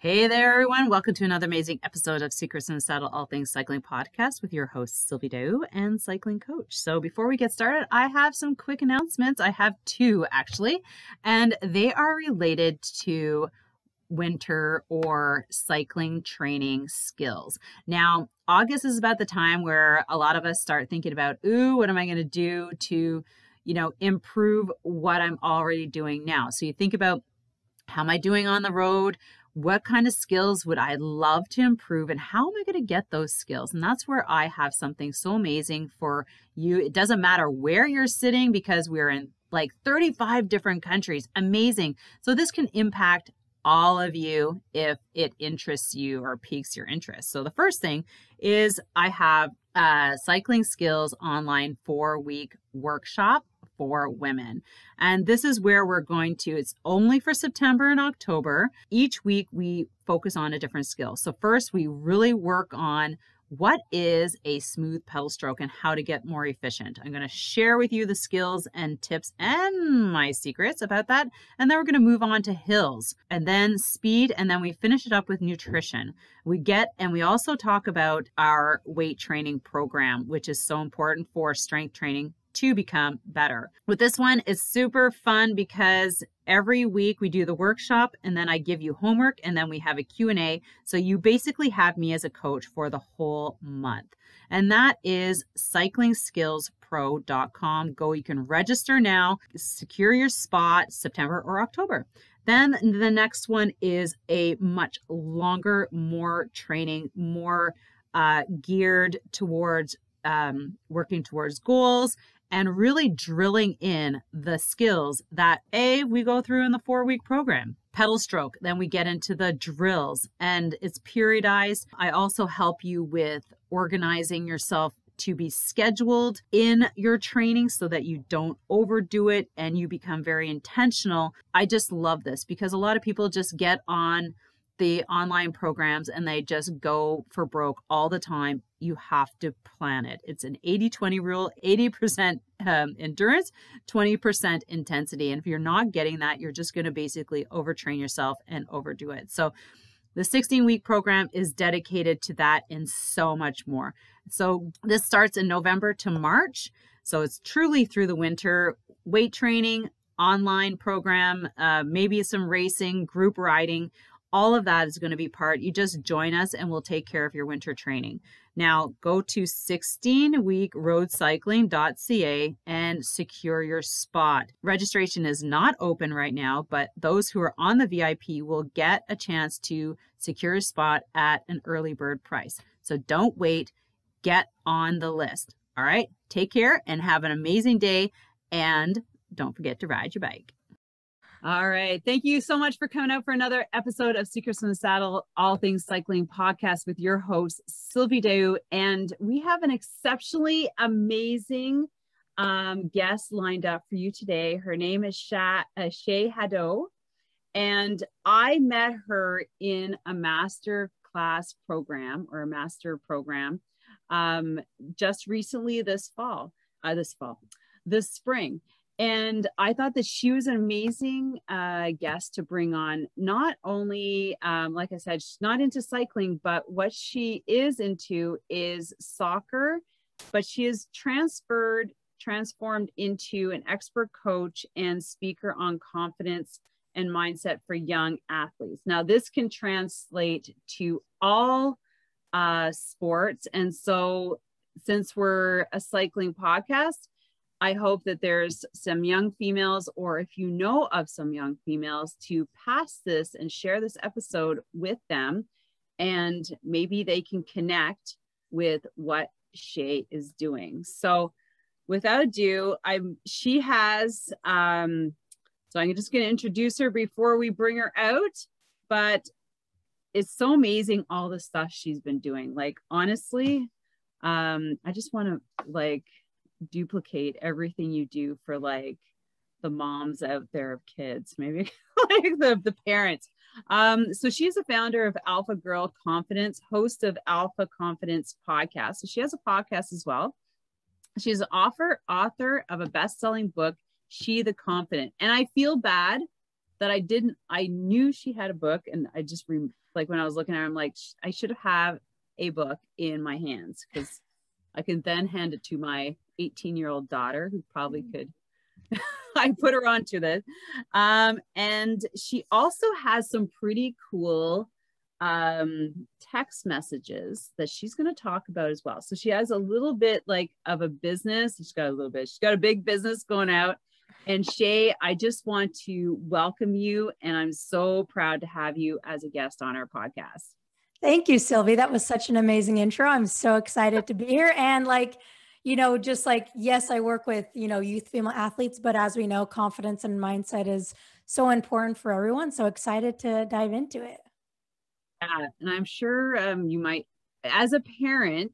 Hey there, everyone. Welcome to another amazing episode of Secrets in the Saddle All Things Cycling podcast with your host, Sylvie D'Aoust and cycling coach. So, before we get started, I have some quick announcements. I have two actually, and they are related to winter or cycling training skills. Now, August is about the time where a lot of us start thinking about, ooh, what am I going to do to, you know, improve what I'm already doing now? So, you think about how am I doing on the road? What kind of skills would I love to improve and how am I going to get those skills? And that's where I have something so amazing for you. It doesn't matter where you're sitting because we're in like 35 different countries. Amazing. So this can impact all of you if it interests you or piques your interest. So the first thing is I have a cycling skills online four week workshop for women. And this is where we're going to, it's only for September and October. Each week we focus on a different skill. So, first, we really work on what is a smooth pedal stroke and how to get more efficient. I'm going to share with you the skills and tips and my secrets about that. And then we're going to move on to hills and then speed. And then we finish it up with nutrition. We get, and we also talk about our weight training program, which is so important for strength training to become better. With this one, it's super fun because every week we do the workshop and then I give you homework and then we have a Q&A. So you basically have me as a coach for the whole month. And that is cyclingskillspro.com. Go, you can register now, secure your spot September or October. Then the next one is a much longer, more training, more uh, geared towards um, working towards goals and really drilling in the skills that A, we go through in the four week program. Pedal stroke, then we get into the drills and it's periodized. I also help you with organizing yourself to be scheduled in your training so that you don't overdo it and you become very intentional. I just love this because a lot of people just get on the online programs and they just go for broke all the time. You have to plan it. It's an 80 20 rule 80% um, endurance, 20% intensity. And if you're not getting that, you're just going to basically overtrain yourself and overdo it. So, the 16 week program is dedicated to that and so much more. So, this starts in November to March. So, it's truly through the winter weight training, online program, uh, maybe some racing, group riding, all of that is going to be part. You just join us and we'll take care of your winter training. Now go to 16weekroadcycling.ca and secure your spot. Registration is not open right now, but those who are on the VIP will get a chance to secure a spot at an early bird price. So don't wait, get on the list. All right, take care and have an amazing day. And don't forget to ride your bike. All right. Thank you so much for coming out for another episode of Secrets from the Saddle, All Things Cycling podcast with your host, Sylvie D'Aoust. And we have an exceptionally amazing um, guest lined up for you today. Her name is Sha- uh, Shay Haddow. And I met her in a master class program or a master program um, just recently this fall, uh, this fall, this spring. And I thought that she was an amazing uh, guest to bring on. Not only, um, like I said, she's not into cycling, but what she is into is soccer. But she is transferred, transformed into an expert coach and speaker on confidence and mindset for young athletes. Now, this can translate to all uh, sports. And so, since we're a cycling podcast, I hope that there's some young females, or if you know of some young females, to pass this and share this episode with them. And maybe they can connect with what Shay is doing. So, without ado, I'm she has um, so I'm just going to introduce her before we bring her out. But it's so amazing all the stuff she's been doing. Like honestly, um, I just want to like duplicate everything you do for like the moms out there of kids, maybe like the, the parents. Um, so she's a founder of Alpha Girl Confidence, host of Alpha Confidence podcast. So she has a podcast as well. She's an author, author of a best-selling book, She the Confident. And I feel bad that I didn't, I knew she had a book and I just, re, like when I was looking at her, I'm like, I should have a book in my hands because I can then hand it to my 18 year old daughter who probably mm. could. I put her onto this. Um, and she also has some pretty cool um, text messages that she's going to talk about as well. So she has a little bit like of a business. She's got a little bit, she's got a big business going out. And Shay, I just want to welcome you. And I'm so proud to have you as a guest on our podcast. Thank you, Sylvie. That was such an amazing intro. I'm so excited to be here. And like, you know, just like, yes, I work with, you know, youth female athletes, but as we know, confidence and mindset is so important for everyone. So excited to dive into it. Yeah. And I'm sure um, you might, as a parent,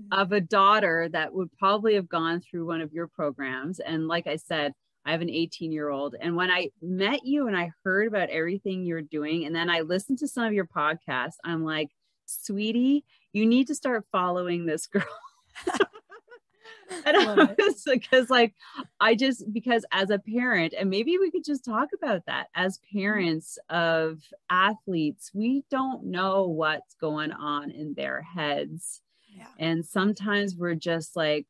mm-hmm. of a daughter that would probably have gone through one of your programs. And like I said, I have an 18 year old. And when I met you and I heard about everything you're doing, and then I listened to some of your podcasts, I'm like, sweetie, you need to start following this girl. and because like I just because as a parent, and maybe we could just talk about that as mm-hmm. parents of athletes, we don't know what's going on in their heads. Yeah. And sometimes we're just like,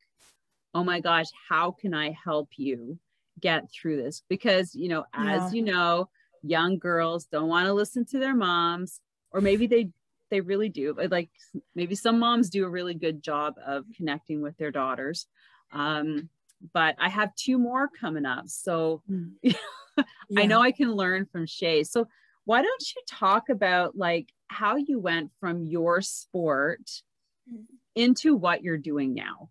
oh my gosh, how can I help you? get through this because you know as yeah. you know young girls don't want to listen to their moms or maybe they they really do but like maybe some moms do a really good job of connecting with their daughters um, but i have two more coming up so mm. yeah. i know i can learn from shay so why don't you talk about like how you went from your sport into what you're doing now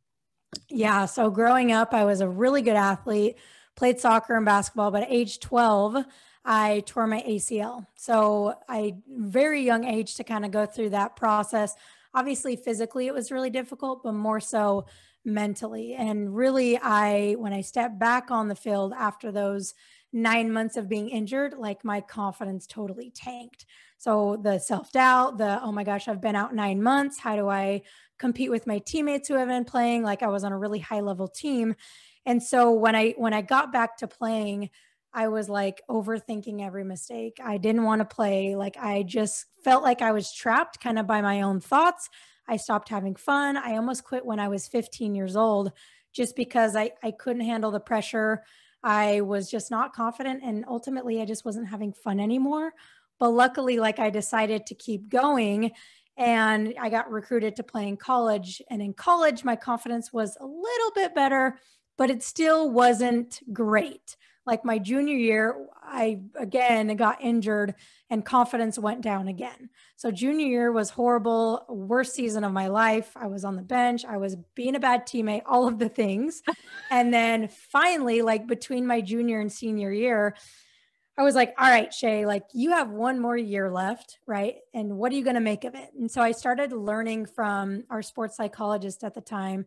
yeah so growing up i was a really good athlete played soccer and basketball, but at age 12, I tore my ACL. So I very young age to kind of go through that process. Obviously, physically it was really difficult, but more so mentally. And really, I when I stepped back on the field after those nine months of being injured, like my confidence totally tanked. So the self doubt, the oh my gosh, I've been out nine months. How do I compete with my teammates who have been playing? Like I was on a really high level team. And so when I when I got back to playing, I was like overthinking every mistake. I didn't want to play. Like I just felt like I was trapped kind of by my own thoughts. I stopped having fun. I almost quit when I was 15 years old just because I, I couldn't handle the pressure. I was just not confident. And ultimately, I just wasn't having fun anymore. But luckily, like I decided to keep going and I got recruited to play in college. And in college, my confidence was a little bit better but it still wasn't great. Like my junior year, I again got injured and confidence went down again. So junior year was horrible, worst season of my life. I was on the bench, I was being a bad teammate, all of the things. and then finally, like between my junior and senior year, I was like, all right, Shay, like you have one more year left, right? And what are you going to make of it? And so I started learning from our sports psychologist at the time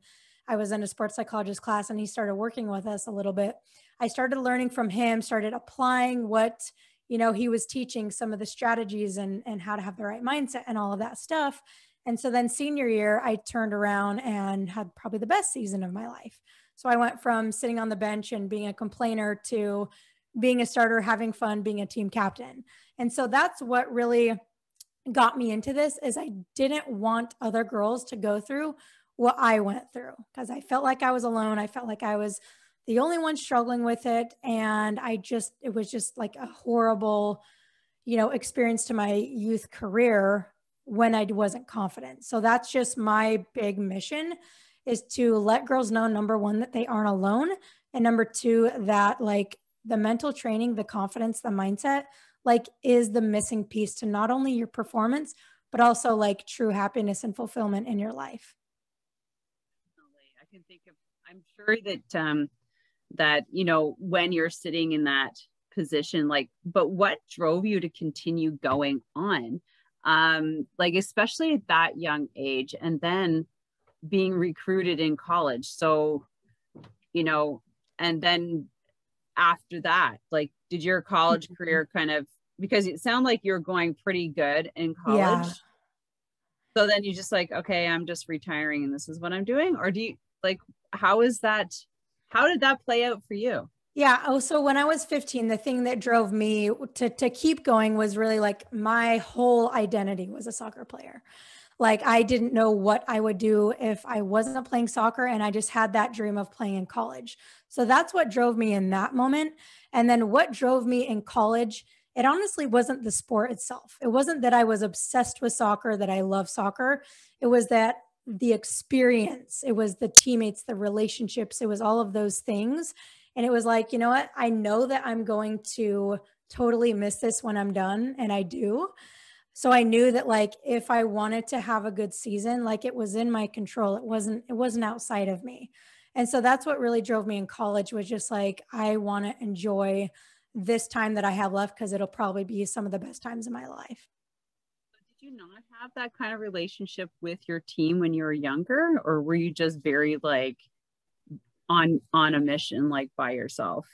I was in a sports psychologist class and he started working with us a little bit. I started learning from him, started applying what, you know, he was teaching some of the strategies and, and how to have the right mindset and all of that stuff. And so then senior year, I turned around and had probably the best season of my life. So I went from sitting on the bench and being a complainer to being a starter, having fun, being a team captain. And so that's what really got me into this is I didn't want other girls to go through what I went through because I felt like I was alone. I felt like I was the only one struggling with it. And I just, it was just like a horrible, you know, experience to my youth career when I wasn't confident. So that's just my big mission is to let girls know number one, that they aren't alone. And number two, that like the mental training, the confidence, the mindset, like is the missing piece to not only your performance, but also like true happiness and fulfillment in your life I can think of i'm sure that um that you know when you're sitting in that position like but what drove you to continue going on um like especially at that young age and then being recruited in college so you know and then after that like did your college mm-hmm. career kind of because it sounded like you're going pretty good in college yeah. so then you just like okay i'm just retiring and this is what i'm doing or do you like how is that how did that play out for you Yeah. Oh, so when I was 15, the thing that drove me to, to keep going was really like my whole identity was a soccer player. Like I didn't know what I would do if I wasn't playing soccer and I just had that dream of playing in college. So that's what drove me in that moment. And then what drove me in college, it honestly wasn't the sport itself. It wasn't that I was obsessed with soccer, that I love soccer. It was that the experience, it was the teammates, the relationships, it was all of those things. And it was like, you know what? I know that I'm going to totally miss this when I'm done. And I do. So I knew that like if I wanted to have a good season, like it was in my control. It wasn't, it wasn't outside of me. And so that's what really drove me in college was just like, I want to enjoy this time that I have left because it'll probably be some of the best times in my life. You not have that kind of relationship with your team when you were younger? Or were you just very like on on a mission like by yourself?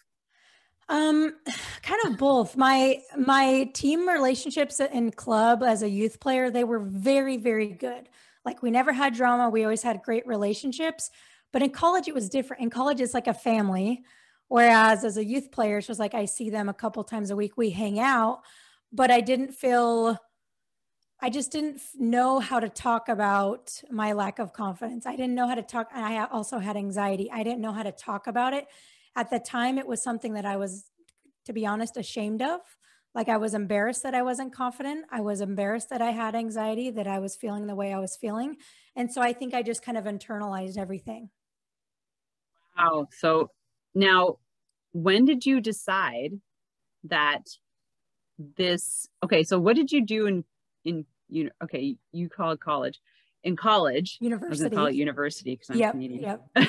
Um, kind of both. My my team relationships in club as a youth player, they were very, very good. Like we never had drama. We always had great relationships. But in college, it was different. In college, it's like a family. Whereas as a youth player, it's just like I see them a couple times a week. We hang out, but I didn't feel I just didn't know how to talk about my lack of confidence. I didn't know how to talk. I also had anxiety. I didn't know how to talk about it. At the time, it was something that I was, to be honest, ashamed of. Like I was embarrassed that I wasn't confident. I was embarrassed that I had anxiety, that I was feeling the way I was feeling. And so I think I just kind of internalized everything. Wow. So now, when did you decide that this, okay, so what did you do in in you know, okay you call it college in college university I was call it university because I'm yep, Canadian. Yep.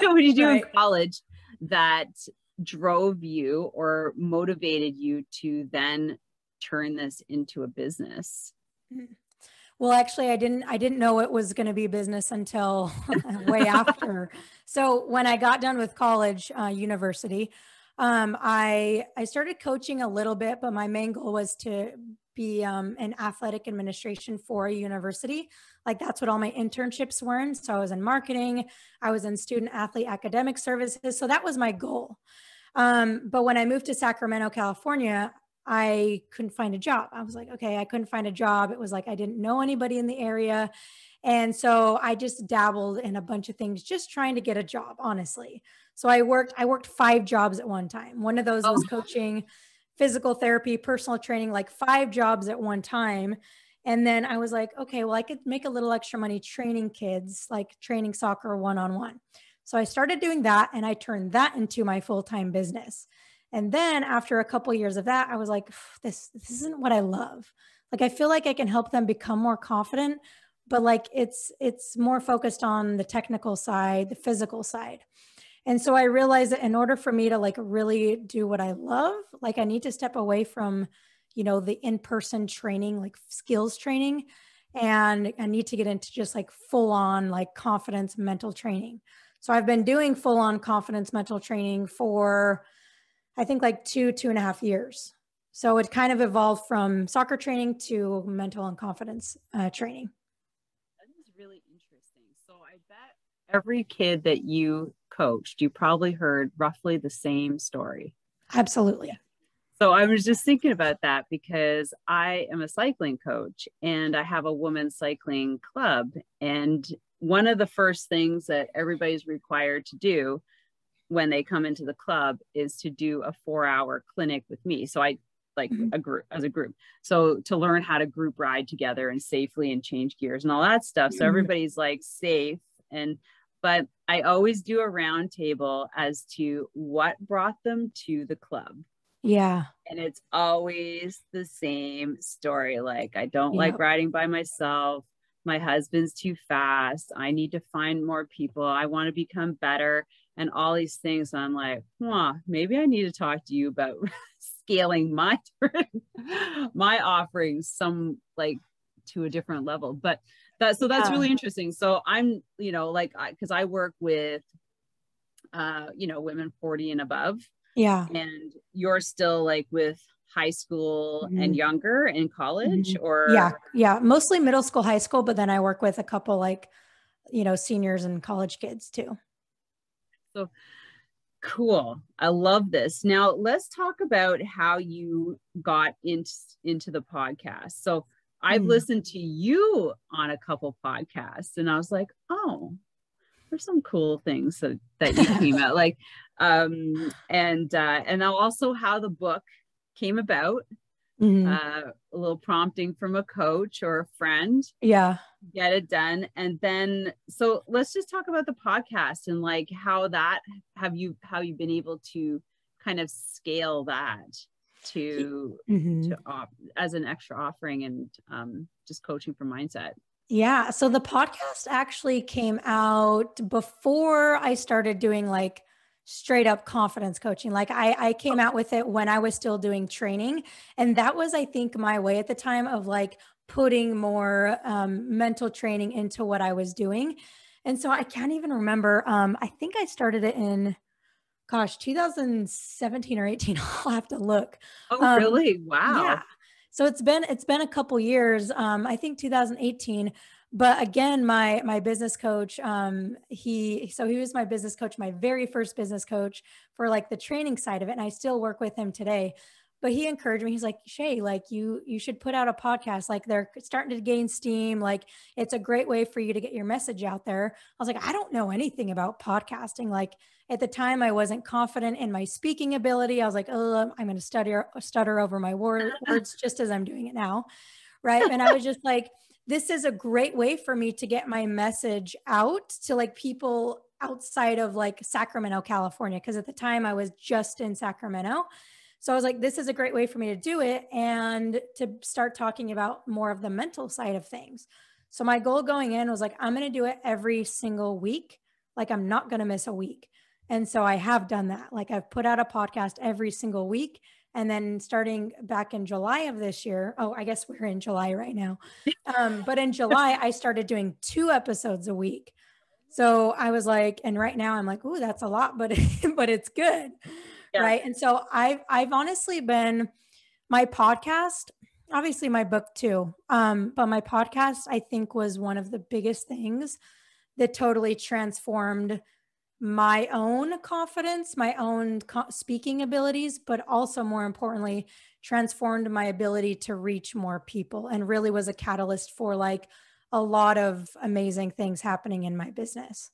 what did you do right. in college that drove you or motivated you to then turn this into a business? Mm. Well, actually, I didn't. I didn't know it was going to be business until way after. So when I got done with college, uh, university, um, I I started coaching a little bit, but my main goal was to be um, in athletic administration for a university. Like that's what all my internships were in. So I was in marketing, I was in student athlete academic services. So that was my goal. Um, but when I moved to Sacramento, California, I couldn't find a job. I was like, okay, I couldn't find a job. It was like I didn't know anybody in the area. And so I just dabbled in a bunch of things, just trying to get a job, honestly. So I worked, I worked five jobs at one time. One of those oh. was coaching physical therapy, personal training, like five jobs at one time. And then I was like, okay, well, I could make a little extra money training kids, like training soccer one on one. So I started doing that and I turned that into my full time business. And then after a couple years of that, I was like, this, this isn't what I love. Like, I feel like I can help them become more confident, but like it's, it's more focused on the technical side, the physical side. And so I realized that in order for me to like really do what I love, like I need to step away from, you know, the in-person training, like skills training, and I need to get into just like full on like confidence mental training. So I've been doing full on confidence mental training for, I think like two, two and a half years. So it kind of evolved from soccer training to mental and confidence uh, training. That is really interesting. So I bet every kid that you coached, you probably heard roughly the same story. Absolutely. So I was just thinking about that because I am a cycling coach and I have a women's cycling club. And one of the first things that everybody's required to do when they come into the club is to do a four hour clinic with me. So I like mm-hmm. a group as a group. So to learn how to group ride together and safely and change gears and all that stuff. So mm-hmm. everybody's like safe and but I always do a roundtable as to what brought them to the club. Yeah. And it's always the same story. Like, I don't yep. like riding by myself. My husband's too fast. I need to find more people. I want to become better and all these things. I'm like, huh, maybe I need to talk to you about scaling my my offerings some like to a different level. But that so that's yeah. really interesting so i'm you know like because I, I work with uh you know women 40 and above yeah and you're still like with high school mm-hmm. and younger in college mm-hmm. or yeah yeah mostly middle school high school but then i work with a couple like you know seniors and college kids too so Cool. I love this. Now let's talk about how you got into into the podcast. So I've mm. listened to you on a couple podcasts and I was like, oh, there's some cool things that, that you came out like um and uh and also how the book came about mm-hmm. uh, a little prompting from a coach or a friend. Yeah. Get it done. And then, so let's just talk about the podcast and like how that have you, how you've been able to kind of scale that to, mm-hmm. to op- as an extra offering and um, just coaching for mindset. Yeah. So the podcast actually came out before I started doing like straight up confidence coaching. Like I, I came out with it when I was still doing training. And that was, I think, my way at the time of like putting more um, mental training into what I was doing. And so I can't even remember. Um, I think I started it in, gosh, 2017 or 18. I'll have to look. Oh, um, really? Wow. Yeah. So it's been it's been a couple years. Um, I think 2018 but again my my business coach um he so he was my business coach my very first business coach for like the training side of it and i still work with him today but he encouraged me. He's like shay like you you should put out a podcast. Like they're starting to gain steam. Like it's a great way for you to get your message out there. I was like i don't know anything about podcasting. Like at the time i wasn't confident in my speaking ability. I was like oh i'm going to stutter stutter over my words just as i'm doing it now. Right? And i was just like this is a great way for me to get my message out to like people outside of like Sacramento, California. Cause at the time I was just in Sacramento. So I was like, this is a great way for me to do it and to start talking about more of the mental side of things. So my goal going in was like, I'm going to do it every single week. Like I'm not going to miss a week. And so I have done that. Like I've put out a podcast every single week and then starting back in July of this year, oh, I guess we're in July right now. Um, but in July, I started doing two episodes a week. So I was like, and right now I'm like, oh, that's a lot, but but it's good. Yeah. Right. And so I've I've honestly been my podcast, obviously my book too. Um, but my podcast, I think, was one of the biggest things that totally transformed my own confidence, my own co- speaking abilities, but also more importantly, transformed my ability to reach more people and really was a catalyst for like a lot of amazing things happening in my business.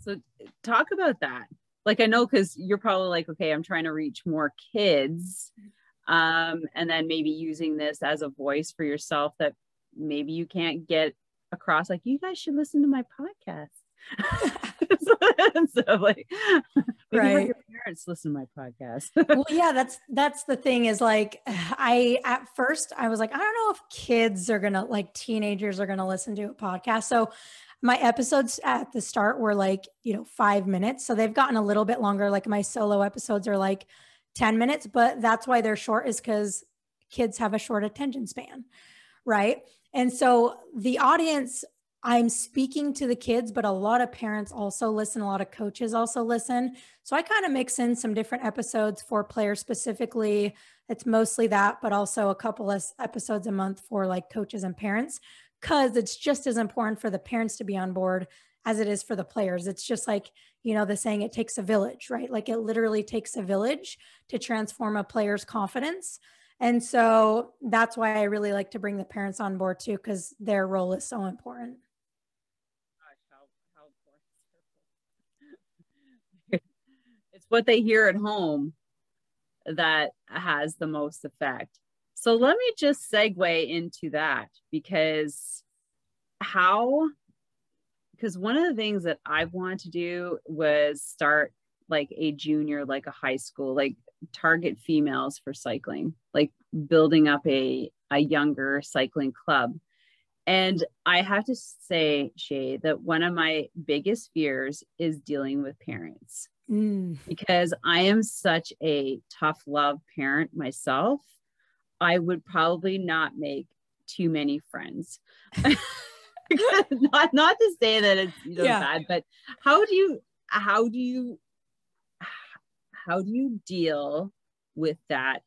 So, talk about that. Like, I know because you're probably like, okay, I'm trying to reach more kids. Um, and then maybe using this as a voice for yourself that maybe you can't get across. Like, you guys should listen to my podcast. so like right. your parents listen to my podcast. well, yeah, that's that's the thing is like I at first I was like, I don't know if kids are gonna like teenagers are gonna listen to a podcast. So my episodes at the start were like, you know, five minutes. So they've gotten a little bit longer. Like my solo episodes are like 10 minutes, but that's why they're short, is because kids have a short attention span. Right. And so the audience I'm speaking to the kids, but a lot of parents also listen, a lot of coaches also listen. So I kind of mix in some different episodes for players specifically. It's mostly that, but also a couple of episodes a month for like coaches and parents, because it's just as important for the parents to be on board as it is for the players. It's just like, you know, the saying, it takes a village, right? Like it literally takes a village to transform a player's confidence. And so that's why I really like to bring the parents on board too, because their role is so important. It's what they hear at home that has the most effect. So let me just segue into that because how because one of the things that I've wanted to do was start like a junior, like a high school, like target females for cycling, like building up a, a younger cycling club. And I have to say, Shay, that one of my biggest fears is dealing with parents mm. because I am such a tough love parent myself. I would probably not make too many friends. not not to say that it's you know yeah. bad, but how do you how do you how do you deal with that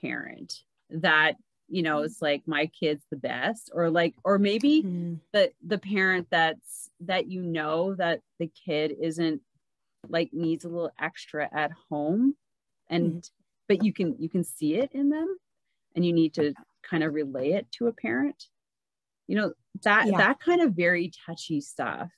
parent that you know it's like my kid's the best or like or maybe mm-hmm. the the parent that's that you know that the kid isn't like needs a little extra at home and mm-hmm. but you can you can see it in them and you need to kind of relay it to a parent you know that yeah. that kind of very touchy stuff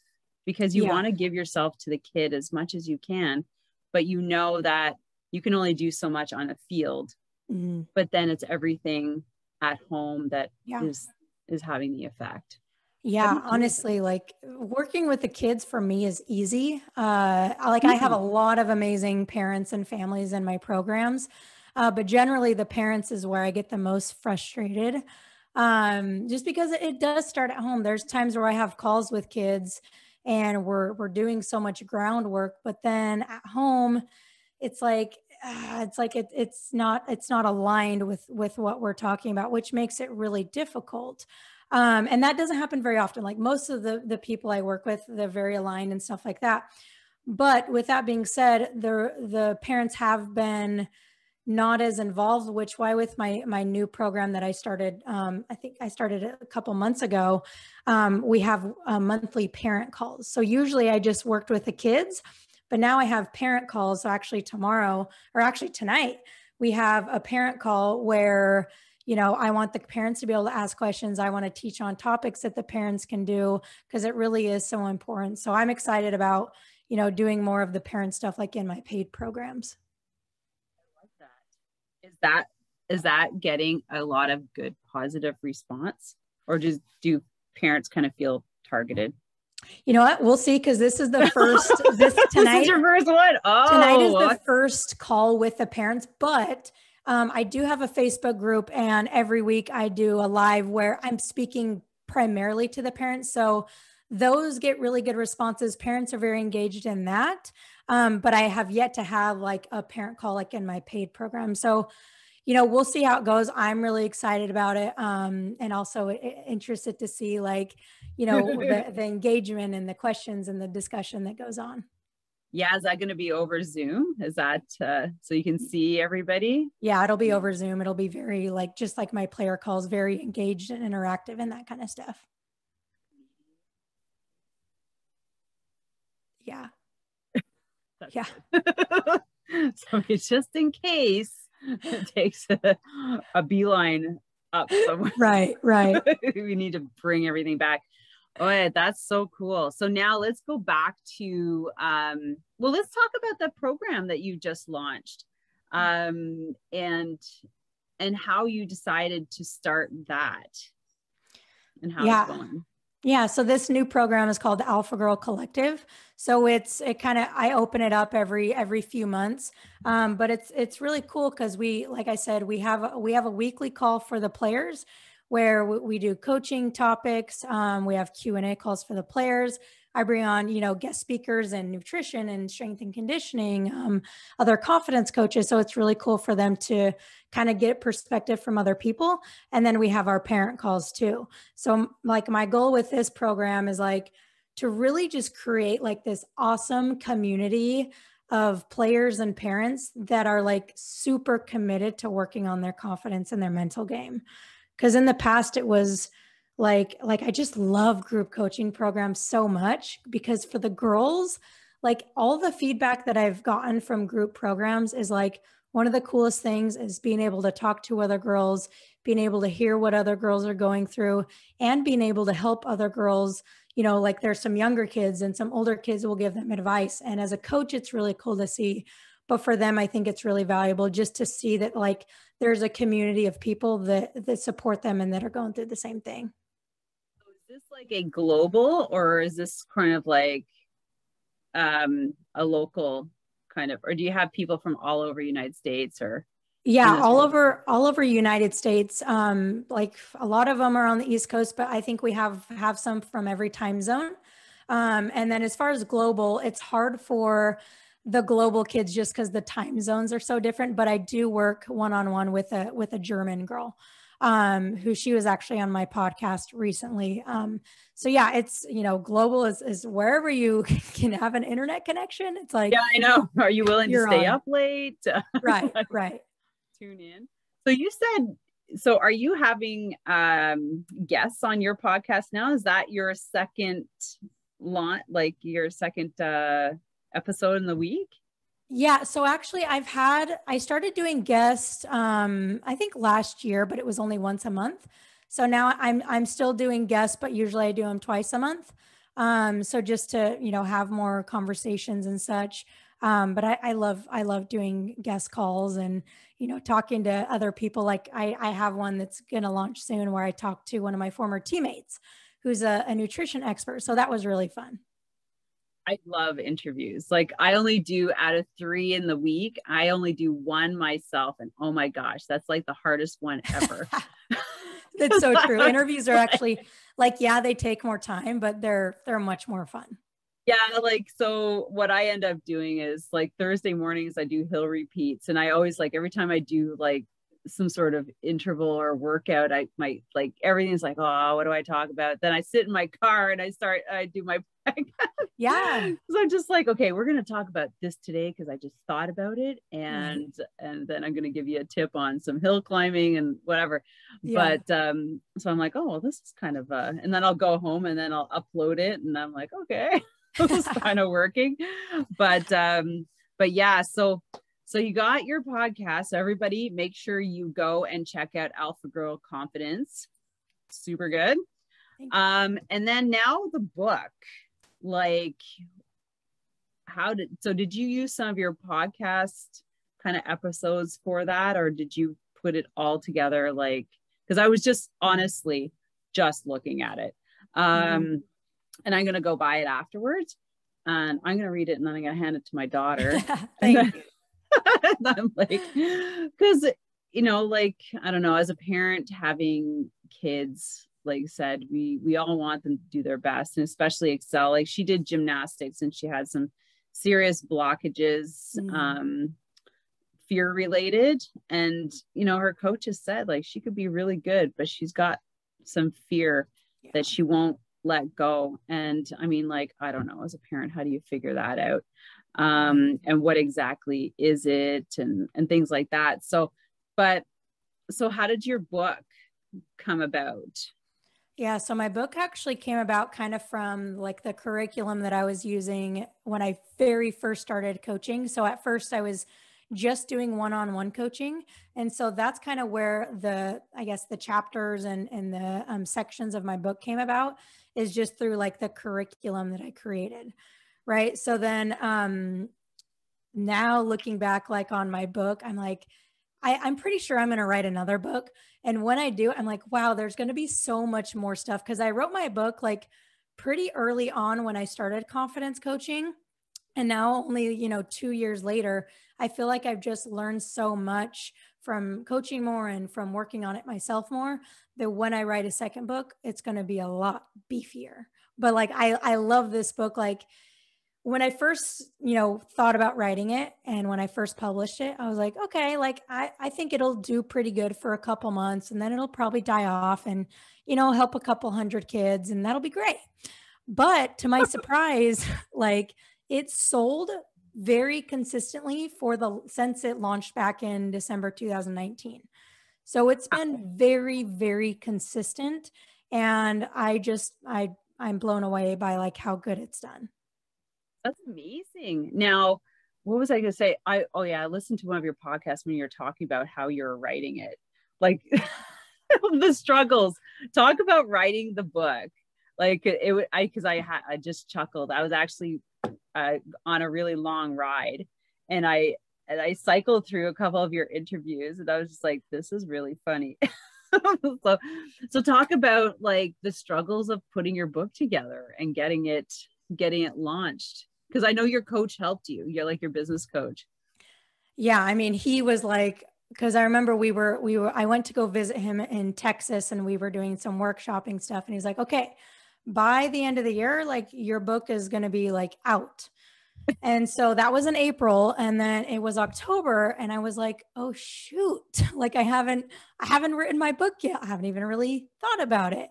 because you yeah. want to give yourself to the kid as much as you can but you know that you can only do so much on a field mm-hmm. but then it's everything at home that yeah. is is having the effect yeah honestly like working with the kids for me is easy uh like mm-hmm. i have a mm-hmm. lot of amazing parents and families in my programs uh, but generally the parents is where i get the most frustrated um just because it does start at home. There's times where i have calls with kids and we're we're doing so much groundwork but then at home it's like uh, it's like it, it's not it's not aligned with with what we're talking about which makes it really difficult. Um, and that doesn't happen very often. Like most of the the people i work with they're very aligned and stuff like that. But with that being said the the parents have been not as involved which why with my my new program that i started um, i think i started a couple months ago um, we have monthly parent calls. So usually i just worked with the kids but now i have parent calls. So actually tomorrow or actually tonight we have a parent call where you know i want the parents to be able to ask questions. I want to teach on topics that the parents can do because it really is so important. So i'm excited about you know doing more of the parent stuff like in my paid programs is that is that getting a lot of good positive response? Or just do parents kind of feel targeted? You know what? We'll see because this is the first this tonight this is your first one. Oh, tonight is the first call with the parents but um, i do have a facebook group and every week i do a live where i'm speaking primarily to the parents. So those get really good responses parents are very engaged in that um, but I have yet to have like a parent call like in my paid program. So, you know, we'll see how it goes. I'm really excited about it. Um, and also interested to see like, you know, the, the engagement and the questions and the discussion that goes on. Yeah, is that going to be over Zoom? Is that uh, so you can see everybody? Yeah, it'll be over Zoom. It'll be very like just like my player calls, very engaged and interactive and that kind of stuff. Yeah yeah. so it's just in case it takes a, a beeline up somewhere. Right, right. we need to bring everything back. Oh, yeah, that's so cool. So now let's go back to um, well, let's talk about the program that you just launched. Um, and and how you decided to start that and how yeah. it's going. Yeah, so this new program is called the Alpha Girl Collective. So it's it kind of I open it up every every few months, um, but it's it's really cool because we like I said we have we have a weekly call for the players where we, do coaching topics. Um, we have Q and A calls for the players. I bring on, you know, guest speakers and nutrition and strength and conditioning, um, other confidence coaches. So it's really cool for them to kind of get perspective from other people. And then we have our parent calls too. So, like, my goal with this program is like to really just create like this awesome community of players and parents that are like super committed to working on their confidence and their mental game. Because in the past, it was, like like i just love group coaching programs so much because for the girls like all the feedback that i've gotten from group programs is like one of the coolest things is being able to talk to other girls being able to hear what other girls are going through and being able to help other girls you know like there's some younger kids and some older kids will give them advice. And as a coach it's really cool to see but for them i think it's really valuable just to see that like there's a community of people that that support them and that are going through the same thing. Is this like a global or is this kind of like um a local kind of or do you have people from all over united states or yeah all over all over united states. Um like a lot of them are on the east coast but i think we have have some from every time zone. Um and then as far as global it's hard for the global kids just because the time zones are so different but i do work one-on-one with a with a german girl um, who she was actually on my podcast recently. Um, so yeah, it's you know, global is is wherever you can have an internet connection. It's like yeah, I know. Are you willing to stay on. up late? right, right. Tune in. So you said so are you having um guests on your podcast now is that your second launch like your second uh episode in the week? Yeah, so actually I've had I started doing guests um I think last year, but it was only once a month. So now I'm I'm still doing guests, but usually I do them twice a month. Um so just to, you know, have more conversations and such. Um but I, I love I love doing guest calls and you know talking to other people like I I have one that's going to launch soon where I talked to one of my former teammates who's a, a nutrition expert. So that was really fun. I love interviews. Like I only do out of three in the week, I only do one myself. And oh my gosh, that's like the hardest one ever. that's so true. Interviews are actually like, yeah, they take more time, but they're they're much more fun. Yeah, like so what I end up doing is like Thursday mornings I do hill repeats and I always like every time I do like some sort of interval or workout, I might like everything's like, oh, what do I talk about? Then I sit in my car and I start, I do my yeah. So I'm just like, okay, we're gonna talk about this today because I just thought about it, and and then I'm gonna give you a tip on some hill climbing and whatever. Yeah. But um, so I'm like, oh well, this is kind of uh, and then I'll go home and then I'll upload it, and I'm like, okay, this is kind of working. But um, but yeah, so so you got your podcast. So Everybody, make sure you go and check out Alpha Girl Confidence. Super good. Um, and then now the book. Like, how did so? Did you use some of your podcast kind of episodes for that, or did you put it all together? Like, because I was just honestly just looking at it. Um, mm-hmm. and I'm gonna go buy it afterwards and I'm gonna read it and then I'm gonna hand it to my daughter. Thank you. I'm like, because you know, like I don't know, as a parent having kids, like said, we we all want them to do their best and especially excel. Like she did gymnastics and she had some serious blockages, mm. um, fear related, and you know, her coach has said like she could be really good, but she's got some fear yeah. that she won't let go. And I mean, like, I don't know, as a parent, how do you figure that out? um, and what exactly is it and and things like that so but so how did your book come about yeah so my book actually came about kind of from like the curriculum that i was using when i very first started coaching. So at first i was just doing one-on-one coaching. And so that's kind of where the i guess the chapters and and the um, sections of my book came about is just through like the curriculum that i created right? So then um now looking back like on my book i'm like I, i'm pretty sure i'm going to write another book and when i do i'm like wow there's going to be so much more stuff because i wrote my book like pretty early on when i started confidence coaching and now only you know two years later i feel like i've just learned so much from coaching more and from working on it myself more that when i write a second book it's going to be a lot beefier. But like i i love this book like when I first, you know, thought about writing it and when I first published it, I was like, okay, like I, I think it'll do pretty good for a couple months and then it'll probably die off and, you know, help a couple hundred kids and that'll be great. But to my surprise, like it sold very consistently for the since it launched back in December 2019. So it's ah. been very, very consistent. And I just I I'm blown away by like how good it's done. That's amazing. Now, what was I going to say? I oh yeah, I listened to one of your podcasts when you're talking about how you're writing it, like the struggles. Talk about writing the book. Like it, it I because I had I just chuckled. I was actually uh, on a really long ride, and I and I cycled through a couple of your interviews, and I was just like, this is really funny. so so talk about like the struggles of putting your book together and getting it getting it launched because I know your coach helped you. You're like your business coach. Yeah, I mean, he was like because I remember we were we were I went to go visit him in Texas and we were doing some workshopping stuff and he's like, "Okay, by the end of the year, like your book is going to be like out." and so that was in April and then it was October and I was like, "Oh shoot. Like I haven't I haven't written my book yet. I haven't even really thought about it."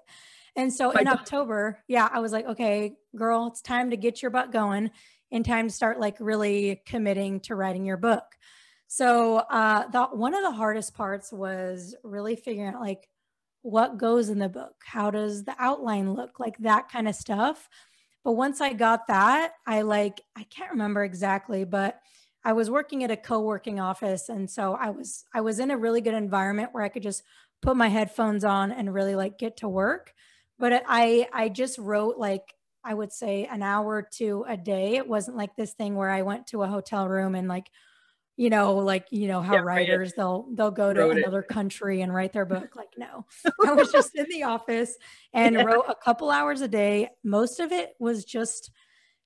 And so in October, yeah, I was like, okay, girl, it's time to get your butt going and time to start like really committing to writing your book. So uh, the, one of the hardest parts was really figuring out like what goes in the book. How does the outline look? Like that kind of stuff. But once I got that, I like, I can't remember exactly, but I was working at a co-working office. And so I was, I was in a really good environment where I could just put my headphones on and really like get to work. But I, I just wrote like, I would say an hour or two a day. It wasn't like this thing where I went to a hotel room and like you know, like you know how yeah, writers they'll they'll go to another it. country and write their book. Like, no, I was just in the office and yeah. wrote a couple hours a day. Most of it was just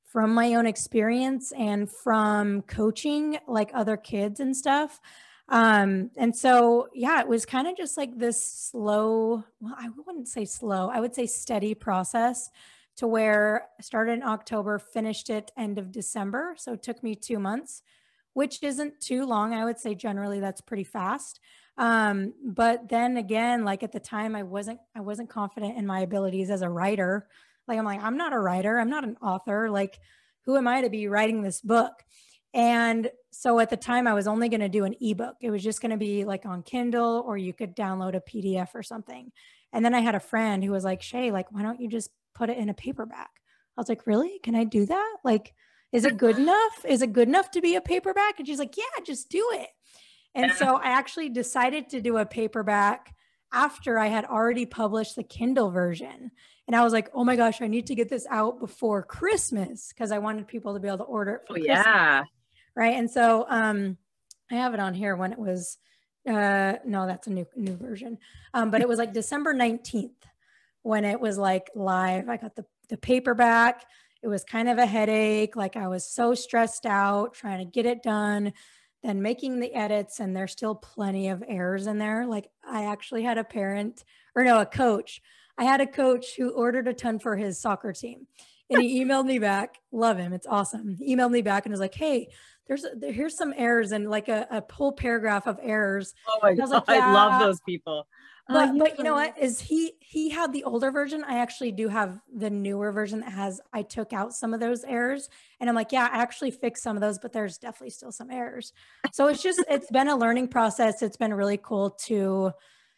from my own experience and from coaching like other kids and stuff. Um, and so yeah, it was kind of just like this slow, well, I wouldn't say slow, I would say steady process to where I started in October, finished it end of December. So it took me two months which isn't too long. I would say generally that's pretty fast. Um, but then again, like at the time I wasn't, I wasn't confident in my abilities as a writer. Like I'm like, I'm not a writer. I'm not an author. Like who am I to be writing this book? And so at the time I was only going to do an ebook. It was just going to be like on Kindle or you could download a PDF or something. And then I had a friend who was like, Shay, like, why don't you just put it in a paperback? I was like, really? Can I do that? Like, is it good enough? Is it good enough to be a paperback? And she's like, Yeah, just do it. And so I actually decided to do a paperback after I had already published the Kindle version. And I was like, oh my gosh, I need to get this out before Christmas because I wanted people to be able to order it for oh, Christmas. Yeah. Right. And so um I have it on here when it was uh no, that's a new new version. Um, but it was like December 19th when it was like live. I got the the paperback it was kind of a headache. Like I was so stressed out trying to get it done, then making the edits, and there's still plenty of errors in there. Like I actually had a parent, or no, a coach. I had a coach who ordered a ton for his soccer team. And he emailed me back. Love him. It's awesome. He emailed me back and was like, hey, there's there, here's some errors and like a, a whole paragraph of errors. Oh my god, I, like, yeah. I love those people. But uh, but you know what? Is he he had the older version. I actually do have the newer version that has i took out some of those errors. And i'm like yeah i actually fixed some of those but there's definitely still some errors. So it's just it's been a learning process. It's been really cool to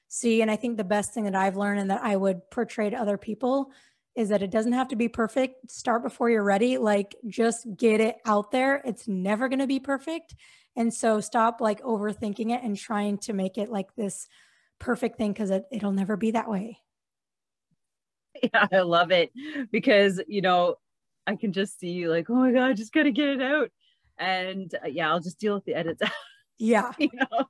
see. And i think the best thing that i've learned and that i would portray to other people is that it doesn't have to be perfect start before you're ready like just get it out there it's never going to be perfect and so stop like overthinking it and trying to make it like this perfect thing because it, it'll never be that way. Yeah, I love it because, you know, I can just see you like, oh my God, just gotta get it out. And uh, yeah, I'll just deal with the edits. yeah. you know?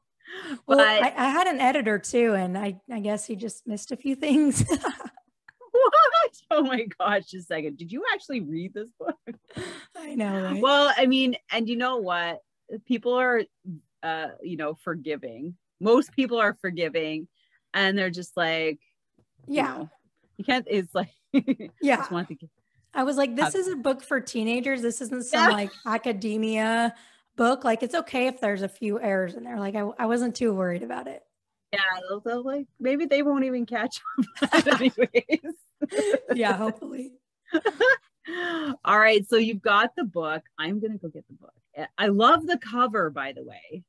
Well, but, I, I, had an editor too, and I, I guess he just missed a few things. Oh my gosh, just a second. Did you actually read this book? I know. Right? Well, I mean, and you know what? People are, uh, you know, forgiving most people are forgiving and they're just like yeah you, know, you can't it's like yeah I, I was like this is a book for teenagers this isn't some yeah. like academia book like it's okay if there's a few errors in there like i, I wasn't too worried about it yeah they'll, they'll like maybe they won't even catch up anyways yeah hopefully all right so you've got the book i'm gonna go get the book eh, i love the cover by the way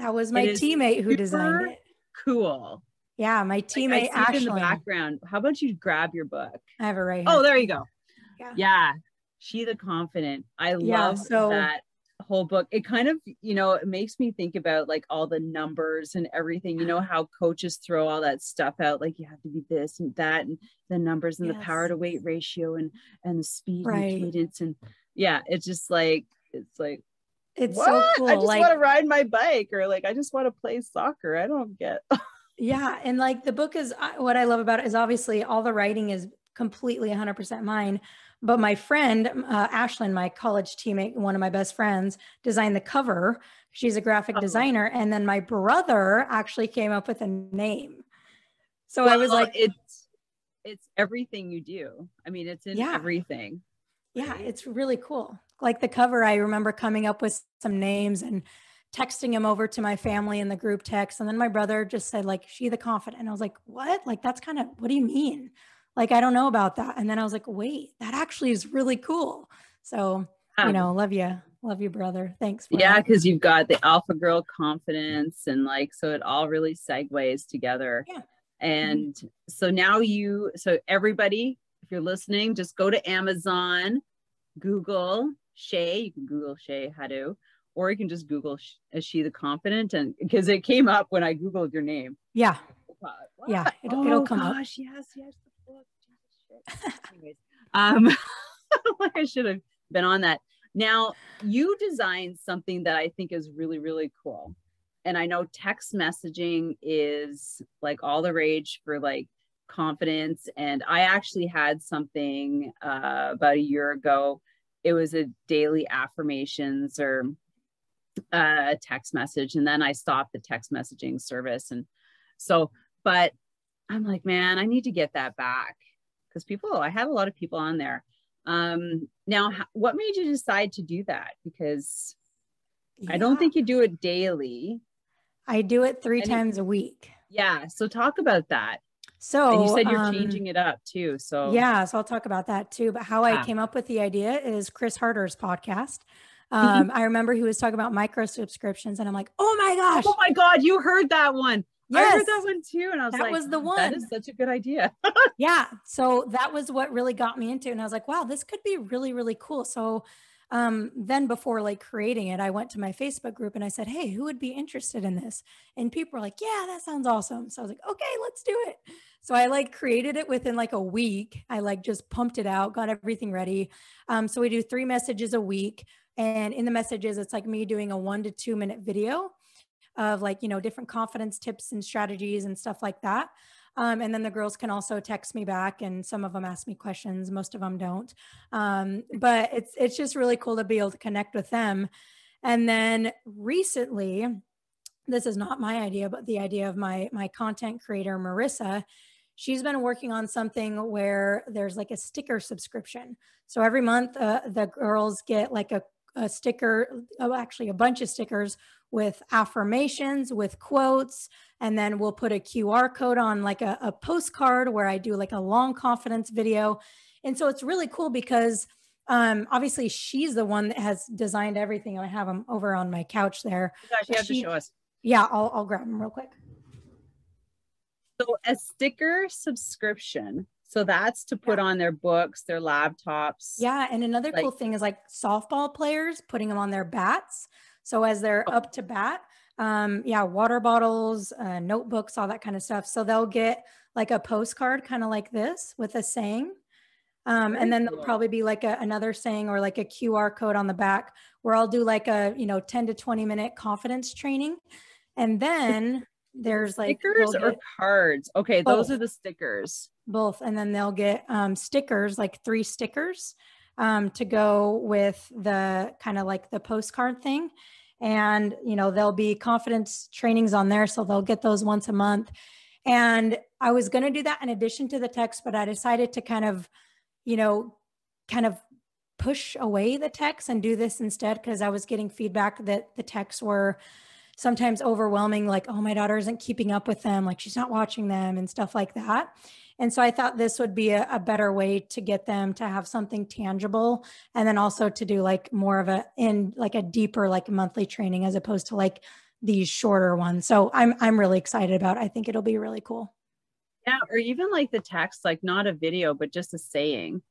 that was my teammate who designed it. Cool. Yeah, my teammate like in the background. How about you grab your book? I have it right oh, here. Oh, there you go. Yeah. yeah. She the confident. I love yeah, so, that whole book. It kind of, you know, it makes me think about like all the numbers and everything. You know how coaches throw all that stuff out, like you have to be this and that, and the numbers and yes. the power to weight ratio and and the speed right. and cadence and yeah, it's just like it's like it's what? so cool. I just like, want to ride my bike or like I just want to play soccer. I don't get. yeah, and like the book is uh, what I love about it is obviously all the writing is completely 100% mine. But my friend uh, Ashlyn, my college teammate, one of my best friends, designed the cover. She's a graphic oh. designer, and then my brother actually came up with a name. So well, I was like, "It's it's everything you do. I mean, it's in yeah. everything." Yeah, it's really cool. Like the cover, I remember coming up with some names and texting him over to my family in the group text. And then my brother just said, like, she the confident. And I was like, what? Like, that's kind of, what do you mean? Like, I don't know about that. And then I was like, wait, that actually is really cool. So, um, you know, love you. Love you, brother. Thanks. yeah, because you've got the alpha girl confidence and like, so it all really segues together. Yeah. And mm-hmm. so now you, so everybody if you're listening, just go to Amazon, Google Shay. You can Google Shay Haddow, or you can just Google Is She the Confident? And because it came up when I Googled your name. Yeah. What? Yeah. It'll, oh, it'll come gosh, up. Yes, yes. Um, I should have been on that. Now, you designed something that I think is really, really cool. And I know text messaging is like all the rage for like confidence. And I actually had something uh, about a year ago. It was a daily affirmations or uh, a text message. And then I stopped the text messaging service. And so, but I'm like, man, I need to get that back because people, I had a lot of people on there. Um, now, what made you decide to do that? Because yeah. I don't think you do it daily. I do it three and times it, a week. Yeah. So talk about that. So and you said you're um, changing it up too. So yeah, so I'll talk about that too. But how yeah. I came up with the idea is Chris Harder's podcast. Um, I remember he was talking about micro subscriptions, and I'm like, oh my gosh, oh my god, you heard that one. Yes. I heard that one too. And I was that like, was the one. That is such a good idea. yeah. So that was what really got me into it. And I was like, wow, this could be really, really cool. So um, then before like creating it, I went to my Facebook group and I said, hey, who would be interested in this? And people were like, yeah, that sounds awesome. So I was like, okay, let's do it. So I like created it within like a week. I like just pumped it out, got everything ready. Um, so we do three messages a week. And in the messages, it's like me doing a one to two minute video of like, you know, different confidence tips and strategies and stuff like that. Um, and then the girls can also text me back and some of them ask me questions. Most of them don't. Um, but it's, it's just really cool to be able to connect with them. And then recently, this is not my idea, but the idea of my, my content creator, Marissa, she's been working on something where there's like a sticker subscription. So every month, uh, the girls get like a, a sticker, oh, actually a bunch of stickers with affirmations, with quotes, and then we'll put a QR code on like a, a, postcard where I do like a long confidence video. And so it's really cool because um, obviously she's the one that has designed everything. I have them over on my couch there. Gosh, you she, to show us. Yeah, I'll, I'll grab them real quick. So a sticker subscription. So that's to put yeah. on their books, their laptops. Yeah. And another like, cool thing is like softball players putting them on their bats. So as they're oh. up to bat, um, yeah, water bottles, uh, notebooks, all that kind of stuff. So they'll get like a postcard, kind of like this, with a saying. Um, and then there'll probably be like a, another saying or like a QR code on the back where I'll do like a, you know, 10 to 20 minute confidence training. And then there's like stickers or cards. Okay, both. those are the stickers. Both. And then they'll get um, stickers, like three stickers um, to go with the kind of like the postcard thing. And, you know, there'll be confidence trainings on there. So they'll get those once a month. And I was going to do that in addition to the text, but I decided to kind of, you know, kind of push away the text and do this instead because I was getting feedback that the texts were sometimes overwhelming, like, oh, my daughter isn't keeping up with them, like she's not watching them and stuff like that. And so I thought this would be a, a, better way to get them to have something tangible and then also to do like more of a in like a deeper like monthly training as opposed to like these shorter ones. So I'm I'm really excited about. It. I think it'll be really cool. Yeah, or even like the text like not a video but just a saying.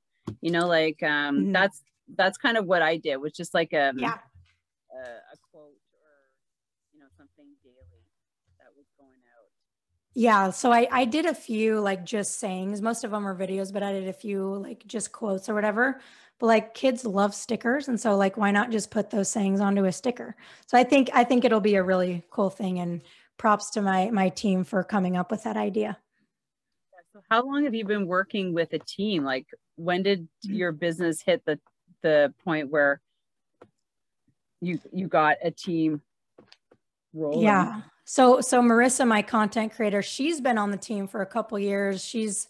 You know like um mm-hmm. that's that's kind of what I did was just like a um, yeah. a, a quote or you know something daily that was going out. Yeah, so I I did a few like just sayings. Most of them are videos, but I did a few like just quotes or whatever. But like kids love stickers, and so like why not just put those sayings onto a sticker? So I think I think it'll be a really cool thing, and props to my my team for coming up with that idea. So how long have you been working with a team? Like when did mm-hmm. your business hit the the point where you you got a team rolling? Yeah. So so Marissa, my content creator, she's been on the team for a couple years. She's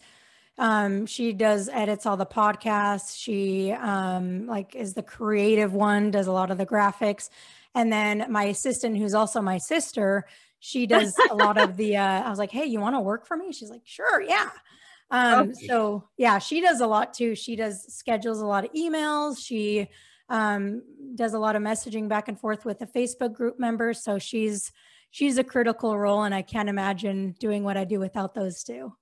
um, she does edits all the podcasts. She um, like is the creative one, does a lot of the graphics. And then my assistant, who's also my sister, she does a lot of the. Uh, I was like, hey, you want to work for me? She's like, sure, yeah. Um, okay. So yeah, she does a lot too. She does schedules a lot of emails. She um, does a lot of messaging back and forth with the Facebook group members. So she's she's a critical role and I can't imagine doing what I do without those two.